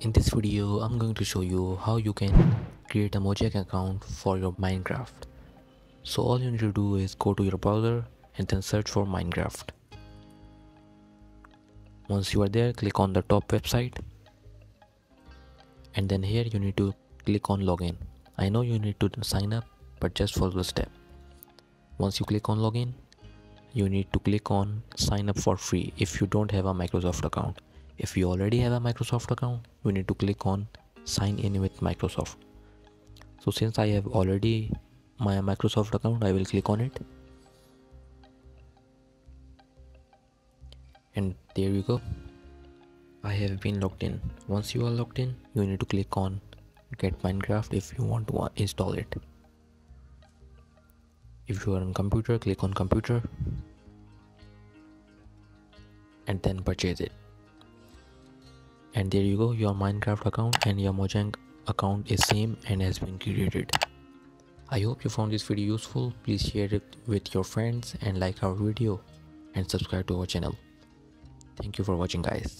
In this video, I'm going to show you how you can create a Mojang account for your Minecraft. So all you need to do is go to your browser and then search for Minecraft. Once you are there, click on the top website. And then here you need to click on login. I know you need to sign up, but just follow the step. Once you click on login, you need to click on sign up for free if you don't have a Microsoft account if you already have a Microsoft account you need to click on sign in with Microsoft. So since I have already my Microsoft account I will click on it. And there you go. I have been logged in. Once you are logged in you need to click on get Minecraft if you want to install it. If you are on computer click on computer. And then purchase it and there you go your minecraft account and your mojang account is same and has been created. I hope you found this video useful. Please share it with your friends and like our video and subscribe to our channel. Thank you for watching guys